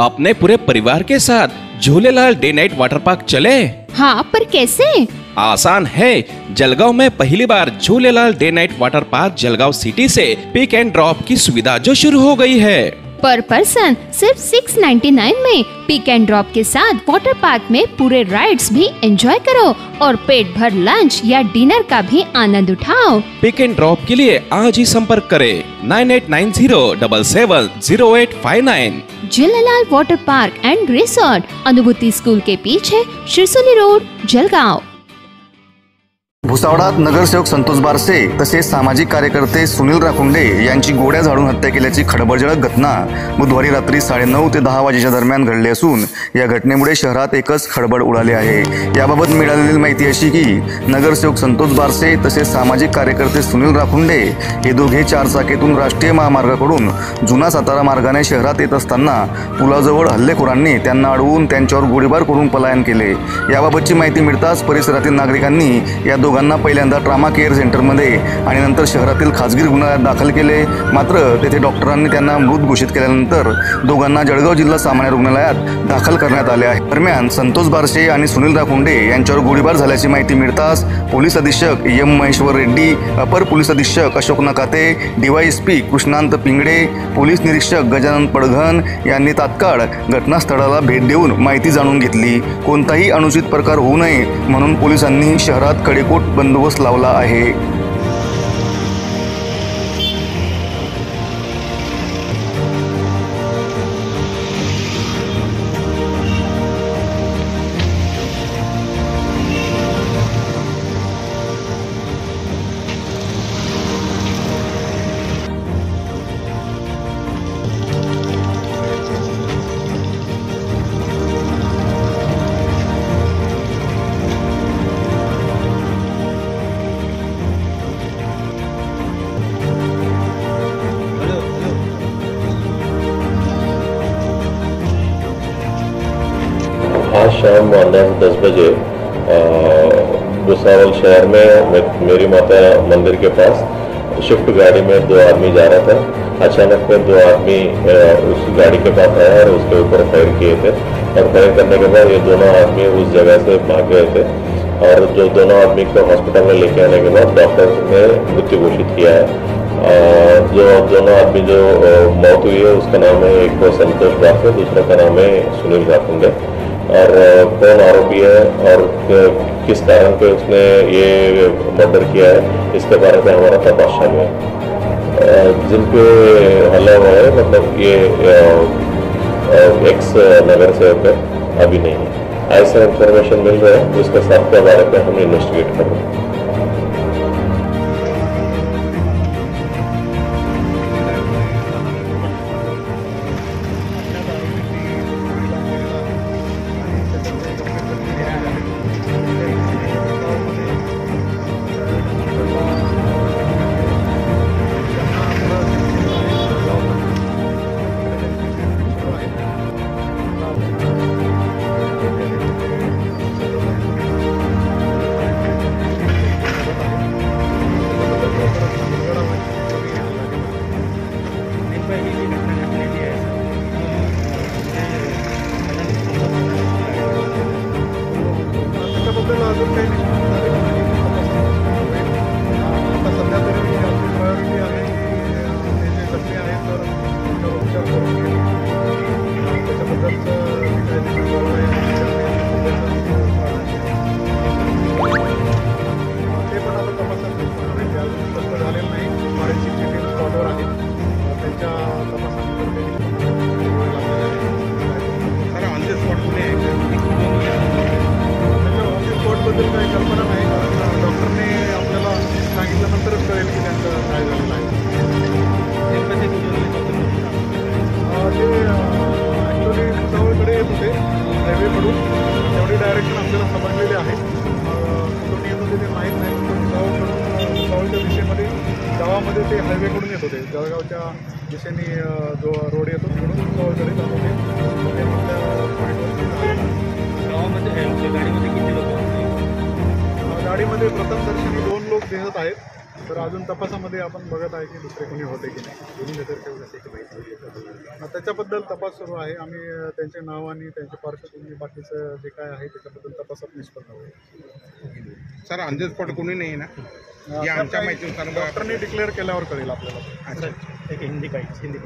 अपने पूरे परिवार के साथ Jhulelal day night water park चले। हाँ पर कैसे? आसान है। जलगांव में पहली बार Jhulelal day night water park Jalgaon city say pick and drop की सुविधा जो शुरू हो गई है। पर पर्सन सिर्फ़ 699 में पिक एंड ड्रॉप के साथ वाटर पार्क में पूरे राइड्स भी एंजॉय करो और पेट भर लंच या डिनर का भी आनंद उठाओ। पिक एंड ड्रॉप के लिए आज ही संपर्क करें nine eight nine zero double seven zero eight five nine Jhulelal water park and resort Anubhuti school के पीछे शिरसोली रोड जलगांव। भुसावळात नगरसेवक संतोष बारसे तसेच सामाजिक कार्यकर्ते सुनील राखुंडे यांची गोड्या झाडून हत्या केल्याची खडबडजळक घटना बुधवारी रात्री साडेनऊ ते दहा वाजेच्या दरम्यान घडली असून या घटनेमुळे शहरात एकच खळबळ उडाली आहे. याबाबत मिळालेली माहिती अशी की नगरसेवक संतोष बारसे तसेच सामाजिक कार्यकर्ते सुनील राखुंडे हे दोघे चारचाकीतून राष्ट्रीय महामार्गाकडून जुना सातारा मार्गाने शहरात येत असताना पुलाजवळ हल्लेखोरांनी त्यांना अडवून त्यांच्यावर गोळीबार करून पलायन केले. याबाबतची माहिती मिळताच परिसरातील नागरिकांनी या दोघांना पहिल्यांदा ट्रामा केअर सेंटरमध्ये आणि नंतर शहरातील खाजगी रुग्णालयात दाखल केले. मात्र तेथे डॉक्टरांनी त्यांना मृत घोषित केल्यानंतर दोघांना जळगाव जिल्हा सामान्य रुग्णालयात दाखल करण्यात आले आहे. दरम्यान संतोष बारशे आणि सुनील राखुंडे यांच्यावर गोळीबार झाल्याची माहिती मिळताच पोलीस अधीक्षक एम महेश्वर रेड्डी अपर पोलीस अधीक्षक अशोक नकाते डीवायएसपी कृष्णांत पिंगडे पोलीस निरीक्षक गजानन पडघन यांनी तात्काळ घटनास्थळाला भेट देऊन माहिती जाणून घेतली. कोणताही अनुचित प्रकार होऊ नये म्हणून पोलिसांनी शहरात कडेकोट बंदोबस्त लावला आहे. आज शाम अंदाज दस बजे भुसावल शहर में मेरी माता मंदिर के पास शिफ्ट गाड़ी में दो आदमी जा रहा था। अचानक में दो आदमी उस गाड़ी के पास आया और उसके ऊपर फायर किए थे और फायर करने के बाद ये दोनों आदमी उस जगह से भाग गए थे और जो दोनों आदमी को हॉस्पिटल में लेके आने के बाद डॉक्टर ने मृत्यु घोषित किया है। जो दोनों आदमी जो मौत हुई है, उसका नाम है एक को संतोष बासे दूसरे का नाम है सुनील राखुंडे और कौन आरोपी है और किस कारण पे उसने ये मर्डर किया है, इसके बारे में हमारा तपास शामिल है? जिनपे हल्ला हुआ है मतलब ये एक्स नगर सेवक है अभी नहीं है। ऐसा इंफॉर्मेशन मिल रहा है, जिसके साथ के बारे में हम इन्वेस्टिगेट कर रहे हैं सांगितल्यानंतरच कळेल की त्यांचं काय झालेलं आहे ते ॲक्च्युली येत होते हायवेकडून तेवढी डायरेक्शन आपल्याला समजलेली आहे. कुठून येत होते ते माहीत नाही पण भुसावळच्या दिशेमध्ये गावामध्ये ते हायवेकडून येत होते. जळगावच्या दिशेने जो रोड येतो तिकडून जात होते. गावामध्ये गाडीमध्ये प्रथम दर्शनी दोन लोक दिसत आहेत. तर अजून तपासामध्ये आपण बघत आहे की दुसरे कोणी होते की नाही. त्याच्याबद्दल तपास सुरू आहे. आम्ही त्यांचे नाव आणि त्यांचे पार्श्वभूमी बाकीचं जे काय आहे त्याच्याबद्दल तपासात निष्पन्न होईल सर स्पॉट कोणी नाही ना? आमच्या काही माहितीनुसार डॉक्टरने डिक्लेअर केल्यावर कळेल आपल्याला. अच्छा एक हिंदी का हिंदी